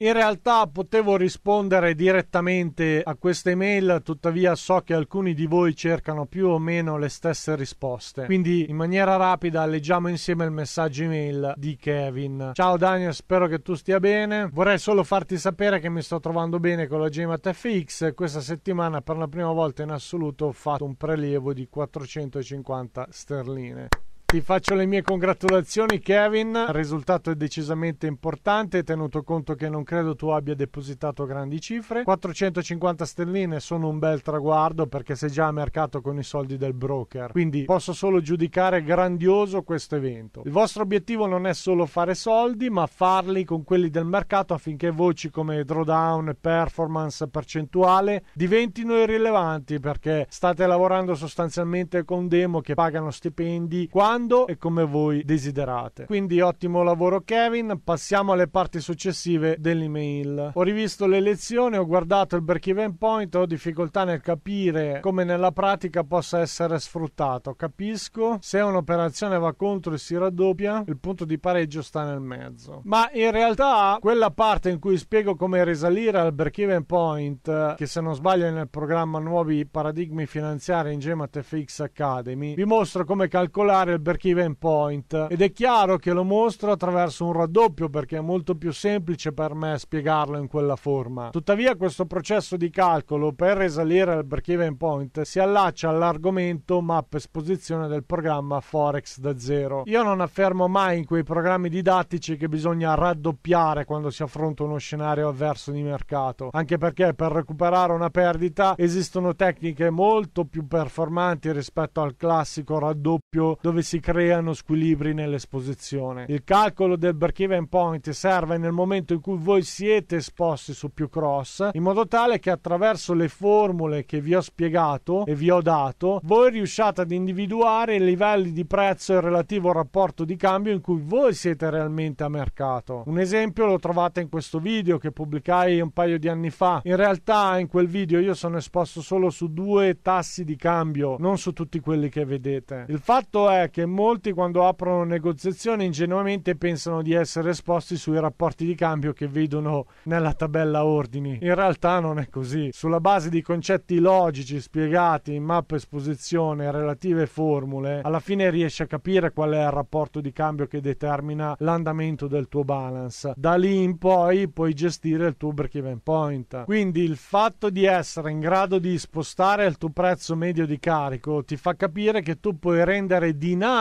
In realtà potevo rispondere direttamente a queste email, tuttavia so che alcuni di voi cercano più o meno le stesse risposte. Quindi in maniera rapida leggiamo insieme il messaggio email di Kevin. Ciao Daniel, spero che tu stia bene. Vorrei solo farti sapere che mi sto trovando bene con la GMAT FX. Questa settimana per la prima volta in assoluto ho fatto un prelievo di 450 sterline. Ti faccio le mie congratulazioni Kevin, il risultato è decisamente importante tenuto conto che non credo tu abbia depositato grandi cifre. 450 sterline sono un bel traguardo perché sei già a mercato con i soldi del broker, quindi posso solo giudicare grandioso questo evento. Il vostro obiettivo non è solo fare soldi ma farli con quelli del mercato affinché voci come drawdown, performance, percentuale diventino irrilevanti perché state lavorando sostanzialmente con demo che pagano stipendi quando quando e come voi desiderate. Quindi ottimo lavoro Kevin, passiamo alle parti successive dell'email. Ho rivisto le lezioni, ho guardato il break-even point, ho difficoltà nel capire come nella pratica possa essere sfruttato. Capisco, se un'operazione va contro e si raddoppia, il punto di pareggio sta nel mezzo. Ma in realtà quella parte in cui spiego come risalire al break-even point, che se non sbaglio è nel programma Nuovi paradigmi finanziari in Gemat FX Academy, vi mostro come calcolare il break-even point ed è chiaro che lo mostro attraverso un raddoppio perché è molto più semplice per me spiegarlo in quella forma. Tuttavia questo processo di calcolo per risalire al break-even point si allaccia all'argomento map esposizione del programma Forex da zero. Io non affermo mai in quei programmi didattici che bisogna raddoppiare quando si affronta uno scenario avverso di mercato, anche perché per recuperare una perdita esistono tecniche molto più performanti rispetto al classico raddoppio dove si creano squilibri nell'esposizione. Il calcolo del break-even point serve nel momento in cui voi siete esposti su più cross, in modo tale che attraverso le formule che vi ho spiegato e vi ho dato, voi riusciate ad individuare i livelli di prezzo e il relativo rapporto di cambio in cui voi siete realmente a mercato. Un esempio lo trovate in questo video che pubblicai un paio di anni fa. In realtà in quel video io sono esposto solo su due tassi di cambio, non su tutti quelli che vedete. Il fatto è che molti quando aprono negoziazioni ingenuamente pensano di essere esposti sui rapporti di cambio che vedono nella tabella ordini. In realtà non è così. Sulla base di concetti logici spiegati in mappa esposizione e relative formule, alla fine riesci a capire qual è il rapporto di cambio che determina l'andamento del tuo balance. Da lì in poi puoi gestire il tuo break-even point. Quindi il fatto di essere in grado di spostare il tuo prezzo medio di carico ti fa capire che tu puoi rendere dinamico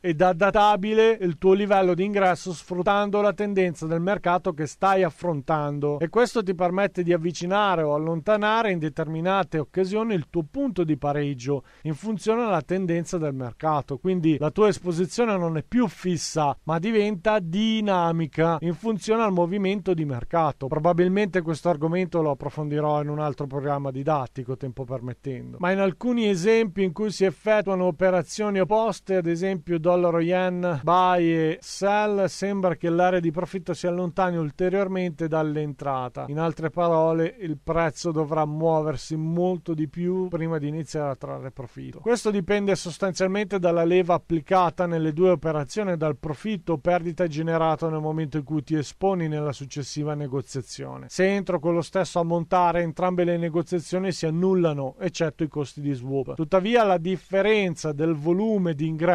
ed adattabile il tuo livello di ingresso sfruttando la tendenza del mercato che stai affrontando e questo ti permette di avvicinare o allontanare in determinate occasioni il tuo punto di pareggio in funzione alla tendenza del mercato. Quindi la tua esposizione non è più fissa, ma diventa dinamica in funzione al movimento di mercato. Probabilmente questo argomento lo approfondirò in un altro programma didattico, tempo permettendo. Ma in alcuni esempi in cui si effettuano operazioni opposte, ad esempio dollaro yen buy e sell, sembra che l'area di profitto si allontani ulteriormente dall'entrata. In altre parole, il prezzo dovrà muoversi molto di più prima di iniziare a trarre profitto. Questo dipende sostanzialmente dalla leva applicata nelle due operazioni dal profitto o perdita generato nel momento in cui ti esponi nella successiva negoziazione. Se entro con lo stesso ammontare, entrambe le negoziazioni si annullano, eccetto i costi di swap. Tuttavia, la differenza del volume di ingresso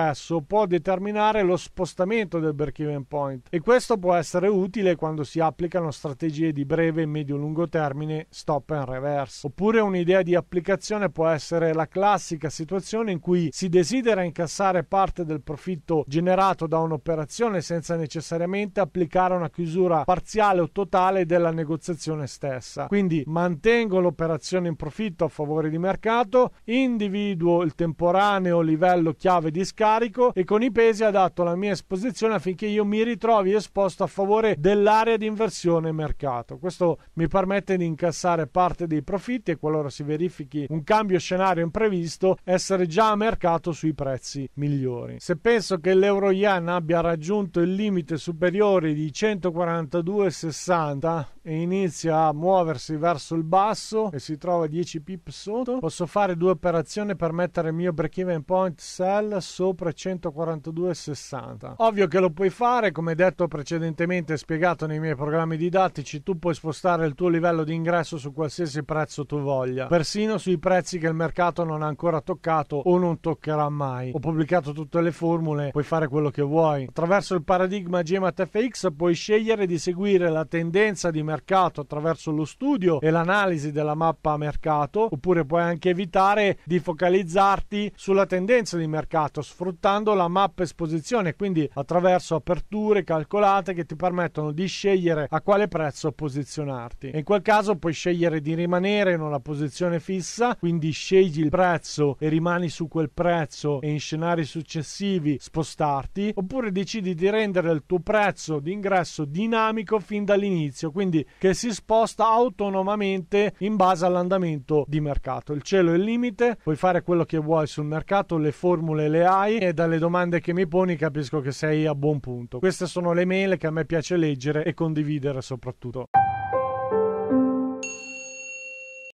può determinare lo spostamento del break-even point e questo può essere utile quando si applicano strategie di breve e medio-lungo termine stop and reverse. Oppure un'idea di applicazione può essere la classica situazione in cui si desidera incassare parte del profitto generato da un'operazione senza necessariamente applicare una chiusura parziale o totale della negoziazione stessa. Quindi mantengo l'operazione in profitto a favore di mercato, individuo il temporaneo livello chiave di scarico e con i pesi adatto la mia esposizione affinché io mi ritrovi esposto a favore dell'area di inversione mercato. Questo mi permette di incassare parte dei profitti e qualora si verifichi un cambio scenario imprevisto essere già a mercato sui prezzi migliori. Se penso che l'euro yen abbia raggiunto il limite superiore di 142,60 e inizia a muoversi verso il basso e si trova 10 pip sotto, posso fare due operazioni per mettere il mio break even point sell sopra 142,60. Ovvio che lo puoi fare, come detto precedentemente spiegato nei miei programmi didattici, tu puoi spostare il tuo livello di ingresso su qualsiasi prezzo tu voglia, persino sui prezzi che il mercato non ha ancora toccato o non toccherà mai. Ho pubblicato tutte le formule, puoi fare quello che vuoi. Attraverso il paradigma GMAT FX puoi scegliere di seguire la tendenza di mercato attraverso lo studio e l'analisi della mappa mercato, oppure puoi anche evitare di focalizzarti sulla tendenza di mercato sfruttando la mappa esposizione, quindi attraverso aperture calcolate che ti permettono di scegliere a quale prezzo posizionarti. E in quel caso puoi scegliere di rimanere in una posizione fissa, quindi scegli il prezzo e rimani su quel prezzo e in scenari successivi spostarti, oppure decidi di rendere il tuo prezzo di ingresso dinamico fin dall'inizio, quindi che si sposta autonomamente in base all'andamento di mercato. Il cielo è il limite, puoi fare quello che vuoi sul mercato, le formule le hai e dalle domande che mi poni capisco che sei a buon punto. Queste sono le mail che a me piace leggere e condividere soprattutto.